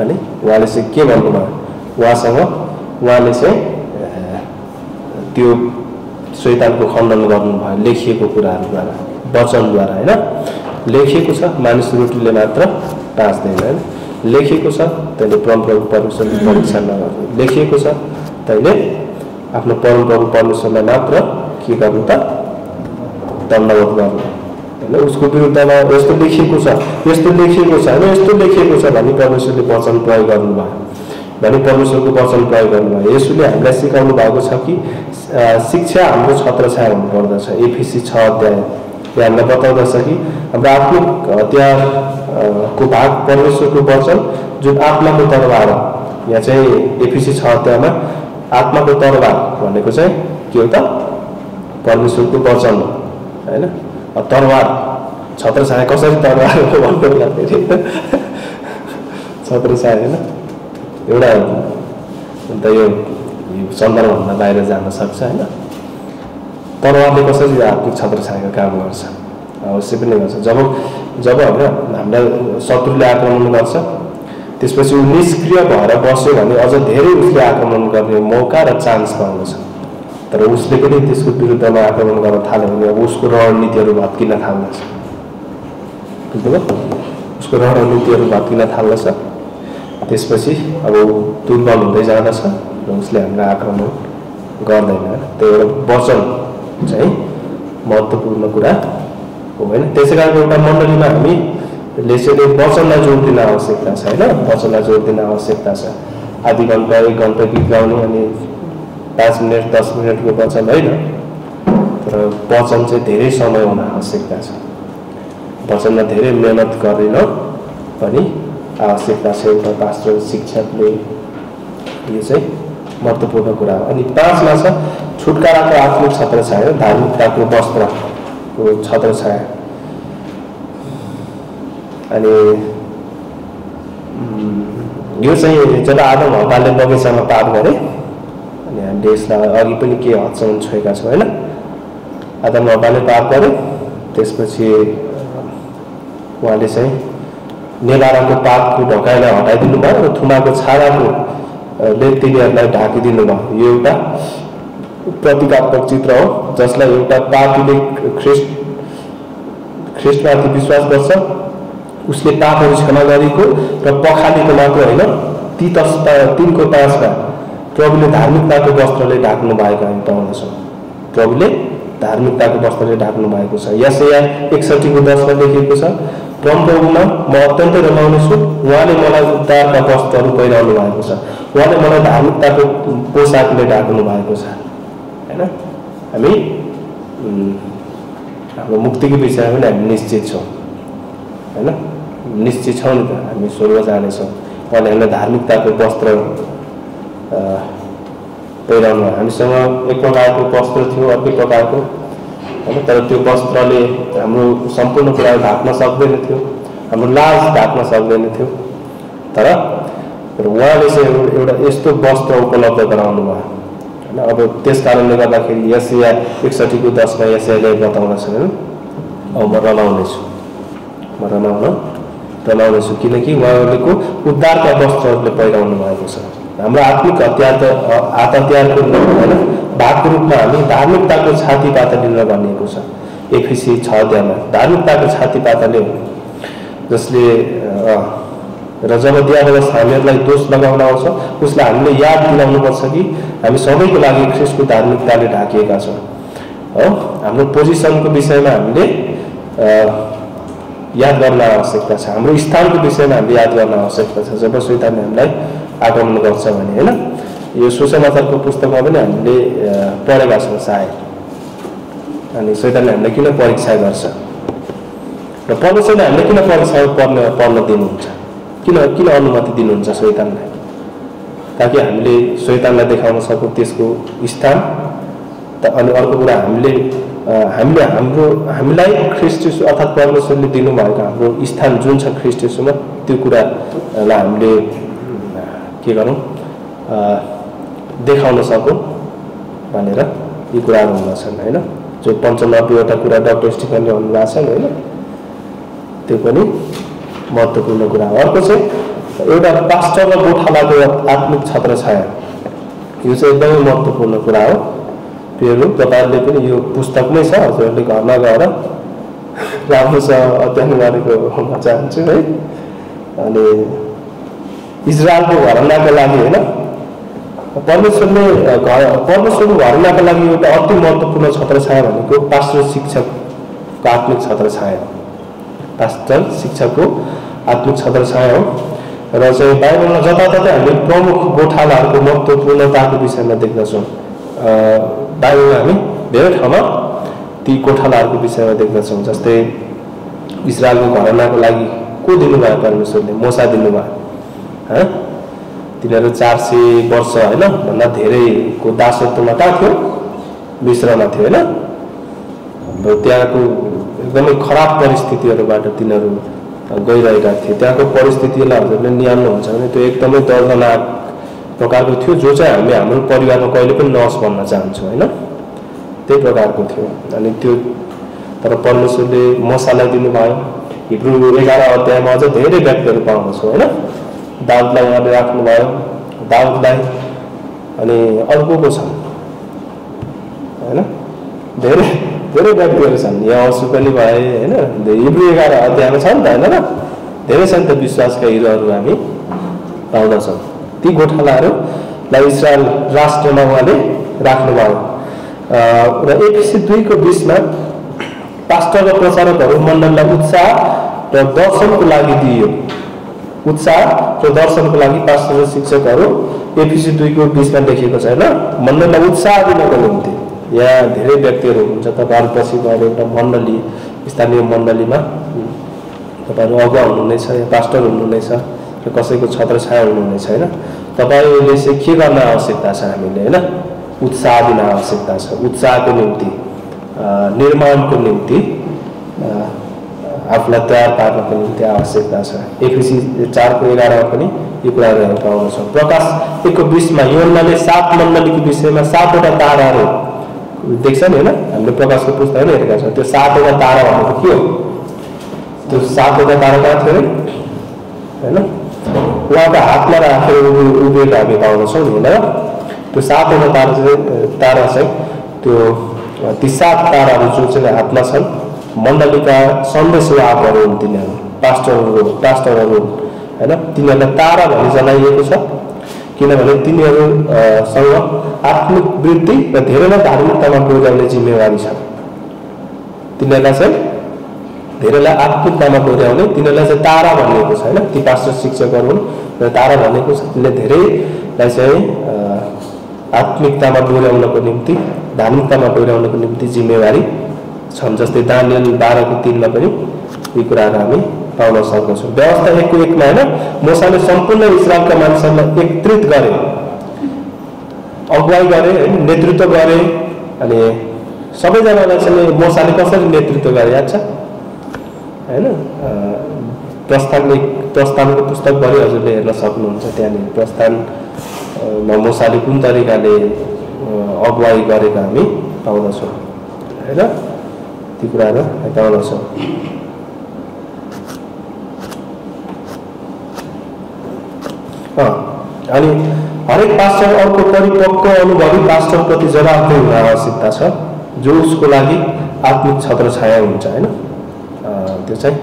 अनि उहाँले चाहिँ के भन्नुभयो? उहाँसँग उहाँले चाहिँ त्यो शैतानको खण्डन गर्नुभयो लेखिएको कुराहरूद्वारा वचनद्वारा होइन? लेखिएको छ मानिस रोटीले मात्र बाँच्दैन होइन? लेखिएको छ तैँले परमप्रभु परमेश्वरले परीक्षा नगर्नु। लेखिएको छ तैँले आफ्नो परमप्रभु परमेश्वरलाई मात्र के गर्नु त? दण्डवत गर्नु। होइन? उसको विरुद्धमा यस्तो लेखिएको छ यस्तो लेखिएको छ होइन? यस्तो लेखिएको छ भने परमेश्वरले वचन प्रयोग गर्नुभयो। भने परमेश्वरको वचन प्रयोग गर्नुभयो। यसुले हामीलाई सिकाउनु भएको छ कि शिक्षा हाम्रो छत्रछाया हुनुपर्दछ एफिसी छ अध्याय। हामीलाई बताउँदछ कि हाम्रो आत्मिक हतियार अ, को भाग परमेश्वरको वचन जुन आत्माको तरबार हो यहाँ चाहिँ एफिसी छ अध्यायमा आत्माको तरबार भनेको चाहिँ के हो त? परमेश्वरको वचन हो होइन? तरवार। छत्र छाया कसरी तरवार हो भन्नु होला फेरि छत्र छाया होइन? एउटा अन्त यो सन्दर्भभन्दा बाहिर जान सक्छ होइन? तरवारले कसरी आत्मिक छत्र छायाको काम गर्छ? अवश्य पनि गर्छ। जब जब होइन हामीलाई शत्रुले आक्रमण गर्छ त्यसपछि ऊ निष्क्रिय भएर बस्यो भने अझ धेरै उसले आक्रमण गर्ने मौका र चान्स पाउँदछ तर उसले पनि त्यसको विरुद्धमा आक्रमण गर्न थाल्यो भने अब उसको रणनीतिहरू भत्किन थाल्दछ। बुझ्नुभयो? उसको रणनीतिहरू भत्किन थाल्दछ। त्यसपछि अब दुर्बल हुँदै जाँदछ र उसले हामीलाई आक्रमण गर्दैन। त्यो एउटा वचन चाहिँ महत्त्वपूर्ण कुरा हो होइन। त्यसै कारण एउटा मण्डलीमा हामी चाहिँ वचनलाई जोड दिन आवश्यकता छ होइन। वचनलाई जोड दिन आवश्यकता छ। आधी घन्टा एक घन्टा गीत गाउने अनि पाँच मिनट दस मिनटको वचन होइन। तर वचन चाहिँ धेरै समय हुन आवश्यकता छ। वचनमा धेरै मिहिनेत गरिन पनि आवश्यकता छ एउटा पास्टर शिक्षकले यो चाहिँ महत्त्वपूर्ण कुरा हो। अनि पाँचमा छ छुटकाराको आत्मिक छत्र छाया धार्मिकताको वस्त्रको छत्र छाया अनि यो चाहिँ जब आदम हप्पाले बगैँचामा पाप गरे अनि हामीले यसलाई अघि पनि के हदसम्म छोएका छौँ होइन? आदम हप्पाले पाप गरे त्यसपछि उहाँले चाहिँ नेलाराको पापको ढकाइलाई हटाइदिनु भयो र थुमाको छालाको ले तिनीहरूलाई ढाकिदिनु भयो यो एउटा प्रतीकात्मक चित्र हो जसलाई एउटा पापीले ख्रिस्ट ख्रिस्टमाथि विश्वास गर्छ। उसले पापहरू क्षमा गरेको र पखालेको मात्र होइन ती तस तिनको पाँचमा प्रभुले धार्मिकताको वस्त्रले ढाक्नु भएको हामी पाउँदछौँ। प्रभुले धार्मिकताको वस्त्रले ढाक्नु भएको छ। यस एकसठीको दसमा लेखिएको छ। परमप्रभुमा म अत्यन्तै रमाउने छु। उहाँले मलाई उद्धारका वस्त्रहरू पहिराउनु भएको छ। उहाँले मलाई धार्मिकताको पोसाकले ढाक्नु भएको छ। होइन? हामी हाम्रो मुक्तिको विषयमा पनि हामी निश्चित छौँ। होइन? निश्चित छौँ नि त। हामी स्वर्ग जानेछौँ। उहाँले हामीलाई धार्मिकताको वस्त्र पहिराउनु हामीसँग एक प्रकारको वस्त्र थियो अर्कै प्रकारको होइन तर त्यो वस्त्रले हाम्रो सम्पूर्ण कुरा ढाक्न सक्दैन थियो हाम्रो लाज ढाक्न सक्दैन थियो तर उहाँले चाहिँ एउटा यस्तो वस्त्र उपलब्ध गराउनु भयो होइन अब त्यस कारणले गर्दाखेरि एसिया एकसठीको दसमा एसियाले बताउँदछ होइन अब म रमाउनेछु म रमाउन रमाउनेछु किनकि उहाँहरूको उद्धारका वस्त्रहरूले पहिराउनु भएको छ हाम्रो आत्मिक हात हतियारको होइन भागको रूपमा हामी धार्मिकताको छाती पाता लिन भनिएको छ। एफिसी छ अध्यायमा। धार्मिकताको छाती पाताले जसले र जब दियावश हामीहरूलाई दोष लगाउन आउँछ उसलाई हामीले याद दिलाउनुपर्छ कि हामी सबैको लागि ख्रिस्टको धार्मिकताले ढाकिएका छौँ। हो? हाम्रो पोजिसनको विषयमा हामीले याद गर्न आवश्यकता छ। हाम्रो स्थानको विषयमा हामीले याद गर्न आवश्यकता छ। जब शैतानले हामीलाई आगमन गर्छ भने होइन? यो सुसमाचारको पुस्तकमा पनि हामीले पढेका छौँ सायद। अनि शैतानले हामीलाई किन परीक्षा गर्छ? र परमेश्वरले हामीले किन परीक्षा पढ्न पढ्न दिनुहुन्छ? किन किन अनुमति दिनुहुन्छ शैतानलाई? ताकि हामीले शैतानलाई देखाउन सकौँ त्यसको स्थान। अनि अर्को कुरा हामीले हामीले हाम्रो हामीलाई ख्रिस्टिसु अर्थात् परमेश्वरले दिनुभएको हाम्रो स्थान जुन छ ख्रिस्टिसुमा त्यो कुरालाई हामीले के गरौँ? देखाउन सकौँ भनेर यी कुराहरू हुँदछन् होइन? जो पन्चानब्बेवटा कुरा डक्टर स्टिफनले भन्नुभएको छ होइन? त्यो पनि महत्त्वपूर्ण कुरा हो। अर्को चाहिँ एउटा पास्टर र गोठालाको आत्मिक छत्र छाया यो चाहिँ एकदमै महत्त्वपूर्ण कुरा हो। त्योहरू तपाईँहरूले पनि यो पुस्तकमै छ हजुरहरूले घरमा गएर राम्रोसँग अध्ययन गरेको हुन चाहन्छु है? अनि इजरायलको घरनाको लागि होइन परमेश्वरले घर परमेश्वरको घरनाको लागि एउटा अति महत्त्वपूर्ण छत्र छाया भनेको पास्टर शिक्षकको आत्मिक छत्र छाया पास्टर शिक्षकको आत्मिक छत्र छाया हो र चाहिँ बाइबलमा जताततै हामीले प्रमुख गोठालाहरूको महत्त्वपूर्णताको विषयमा देख्दछौँ बाइबलमा हामी धेरै ठाउँमा ती गोठालाहरूको विषयमा देख्दछौँ जस्तै इजरायलको घरनाको लागि को दिनुभयो परमेश्वरले मोसा दिनुभयो तिनीहरू चार सय वर्ष होइन? भन्दा धेरैको दासत्वमा कहाँ थियो? मिश्रमा थियो होइन? त्यहाँको एकदमै खराब परिस्थितिहरूबाट तिनीहरू गइरहेका थिए। त्यहाँको परिस्थितिलाई हजुरले निहाल्नुहुन्छ भने त्यो एकदमै दर्दनाक प्रकारको थियो जो चाहिँ हामी हाम्रो परिवारमा कहिले पनि नहोस् भन्न चाहन्छौँ होइन? त्यही प्रकारको थियो। अनि त्यो तर परमेश्वरले मसालाई दिनुभयो। हिब्रू एघार अध्यायमा अझ धेरै व्यक्तिहरू पाउँदछौँ होइन? दाउदलाई उहाँले राख्नुभयो। दाउदलाई अनि अर्को को छ होइन? धेरै धेरै व्यक्तिहरू छन्। यहाँ पनि भए होइन? हिब्रू एघार अध्यायमा छ नि त होइन र? धेरै छन् त विश्वासका हिरोहरू हामी पाउँदछौँ। ती गोठालाहरूलाई इसरायल राष्ट्रमा उहाँले राख्नुभयो। र एपिसी दुईको बिचमा पास्टर र प्रचारकहरू मण्डललाई उत्साह र दर्शनको लागि दिइयो। उत्साह र दर्शनको लागि र शिक्षकहरू एपिसी दुईको बिचमा लेखिएको छ होइन? मण्डललाई उत्साह दिनको निम्ति। यहाँ धेरै व्यक्तिहरू हुनुहुन्छ तपाईँहरू पछि गएर एउटा मण्डली स्थानीय मण्डलीमा तपाईँहरू अगुवा हुनुहुनेछ या पास्टर हुनुहुनेछ र कसैको छत्र छाया हुनुहुनेछ होइन? तपाईँले चाहिँ के गर्न आवश्यकता छ हामीले होइन? उत्साह दिन आवश्यकता छ। उत्साहको निम्ति निर्माणको निम्ति आफूलाई तयार पार्नको निम्ति आवश्यकता छ एपिसी चारको एघारमा पनि यो कुराहरू हामी पाउँछौँ प्रकाश एकको बिचमा योनाले सात मण्डलीको विषयमा सातवटा ताराहरू देख्छ नि होइन? हामीले प्रकाशको पुस्तक नै हेरेका छौँ। त्यो सातवटा तारा भनेको के हो? त्यो सातवटा तारा कहाँ थियो होइन? उहाँको हातमा राखेर उभिएको हामी पाउँदछौँ नि होइन? त्यो सातवटा तारा चाहिँ तारा चाहिँ त्यो ती सात ताराहरू जो चाहिँ हातमा छन् मण्डलीका सन्देशवाहकहरू हुन् तिनीहरू पास्टरहरू पास्टरहरू होइन? तिनीहरूलाई तारा भनी जनाइएको छ। किनभने तिनीहरूसँग आत्मिक वृद्धि र धेरैलाई धार्मिकतामा डोर्याउने जिम्मेवारी छ। तिनीहरूलाई चाहिँ धेरैलाई आत्मिकतामा डोर्याउने तिनीहरूलाई चाहिँ तारा भनिएको छ होइन? ती पास्टर शिक्षकहरू हुन् र तारा भनेको छ। तिनले धेरैलाई चाहिँ आत्मिकतामा डोर्याउनको निम्ति धार्मिकतामा डोर्याउनको निम्ति जिम्मेवारी छन् जस्तै दानियल बाह्रको तिनमा पनि यी कुराहरू हामी पाउन सक्दछौँ। व्यवस्था एकको एकमा होइन। मोसाले सम्पूर्ण इस्रायलका मानिसहरूलाई एकत्रित गरे अगुवाई गरे होइन नेतृत्व गरे अनि सबैजनालाई चाहिँ मोसाले कसरी नेतृत्व गरे याद छ? होइन? प्रस्थान प्रस्थानको पुस्तकभरि हजुरले हेर्न सक्नुहुन्छ त्यहाँनिर। प्रस्थानमा मोसाले कुन तरिकाले अगुवाई गरेको हामी पाउँदछौँ। होइन? ती कुराहरू पाउँदछौँ अनि हरेक पास्टर अर्को परिपक्व अनुभवी पास्टरप्रति जवाबदेही हुन आवश्यकता छ जो उसको लागि आत्मिक छत्र छाया हुन्छ होइन? त्यो चाहिँ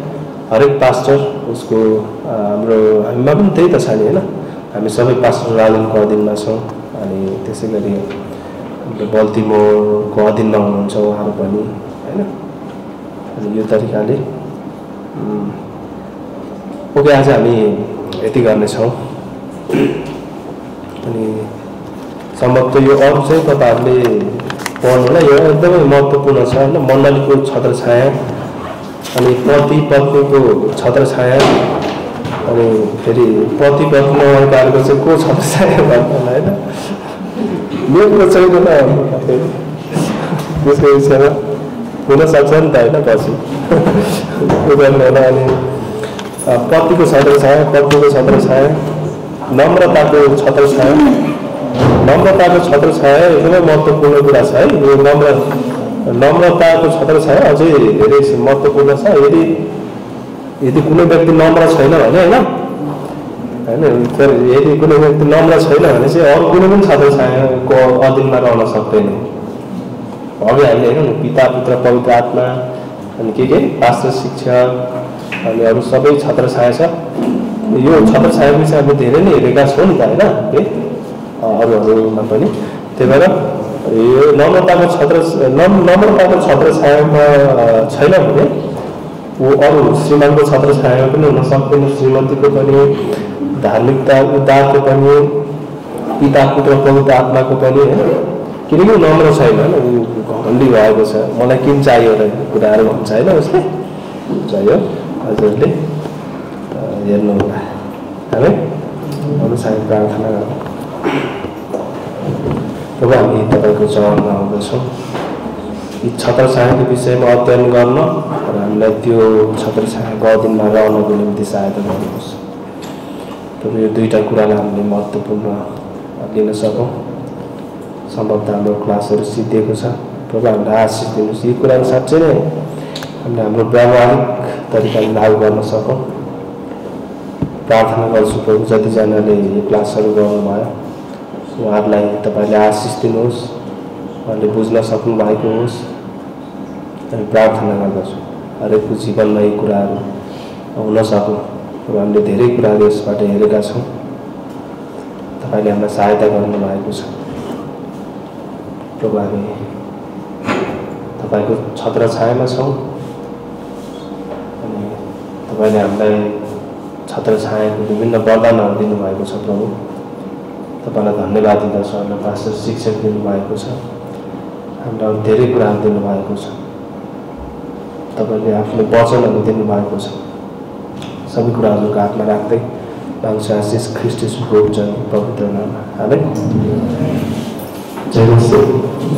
हरेक पास्टर उसको हाम्रो हामीमा पनि त्यही त छ नि होइन? हामी सबै पास्टर राजनको अधीनमा छौँ अनि त्यसै गरी बल्तिमोरको अधीनमा हुनुहुन्छ उहाँहरू पनि होइन? अनि यो तरिकाले ओके आज हामी यति गर्नेछौँ। अनि सम्भवतः यो अरू चाहिँ तपाईँहरूले पढ्नुलाई यो एकदमै महत्त्वपूर्ण छ होइन? मण्डलीको छत्र छाया अनि पति पत्नीको छत्र छाया अनि फेरि पति पत्नी अर्काहरूको चाहिँ को छाया भन्नुलाई होइन? मेरो छैन त्यसको विषयमा हुनसक्छ नि त होइन पछि। गर्नु अनि पतिको छत्र छाया पत्नीको छत्र छाया? नम्रताको छत्र छाया? नम्रताको छत्र छाया एकदमै महत्त्वपूर्ण कुरा छ है। यो नम्र नम्रताको छत्र छाया अझै धेरै महत्त्वपूर्ण छ। यदि यदि कुनै व्यक्ति नम्र छैन भने होइन होइन यदि कुनै व्यक्ति नम्र छैन भने चाहिँ अरू कुनै पनि छत्र छायाको अधीनमा रहन सक्दैन। अघि हामीले हेरौँ पिता पुत्र पवित्र आत्मा अनि के के? पास्टर शिक्षक अनि अरू सबै छत्र छाया छ। यो छत्र छाया विषय हामीले धेरै नै हेरेका छौँ नि त होइन? अरूहरूमा पनि। त्यही भएर यो नम्रताको छत्र नम नम्रताको छत्र छायामा छैन भने ऊ अरू श्रीमानको छत्र छायामा पनि हुन सक्दैन। श्रीमतीको पनि धार्मिकता उद्धारको पनि पिता पुत्र पवित्र आत्माको पनि होइन? किनकि नम्र छैन ऊ घन्डी भएको छ। मलाई किन चाहियो र कुराहरू भन्छ होइन उसले। चाहियो। हजुरले हेर्नु होला। है अनुसार प्रार्थना गरौँ प्रभु हामी तपाईँको चरणमा आउँदछौँ। यी छत्रछायाको विषयमा अध्ययन गर्न र हामीलाई त्यो छत्रछायाको अधीनमा रहनको निम्ति सहायता गर्नुहोस्। प्रभु यो दुईवटा कुरालाई हामीले महत्त्वपूर्ण लिन सकौँ। सम्भवतः हाम्रो क्लासहरू सिद्धिएको छ। प्रभु हामीलाई आशिष दिनुहोस्। यी कुराहरू साँच्चै नै हामीले हाम्रो व्यावहारिक तरिकाले लागू गर्न सकौँ। प्रार्थना गर्छु प्रभु जतिजनाले यो क्लासहरू गर्नुभयो उहाँहरूलाई तपाईँले आशिष दिनुहोस् उहाँले बुझ्न सक्नु भएको होस् हामी प्रार्थना गर्दछु। हरेकको जीवनमा यी कुराहरू हुन सकौँ। र हामीले धेरै कुराहरू यसबाट हेरेका छौँ। तपाईँले हामीलाई सहायता गर्नुभएको छ। प्रभु हामी तपाईँको छत्र छायामा छौँ अनि तपाईँले हामीलाई छत्र छायाको विभिन्न वरदानहरू दिनुभएको छ प्रभु तपाईँलाई धन्यवाद दिँदछु हामीलाई पास्टर शिक्षक दिनुभएको छ हामीलाई धेरै कुराहरू दिनुभएको छ तपाईँले आफ्नो वचनहरू दिनुभएको छ सबै कुराहरूको हातमा राख्दै मान्छे आशिष ख्रिस्ट यीशुको जन पवित्र नाम हालै जय मसीह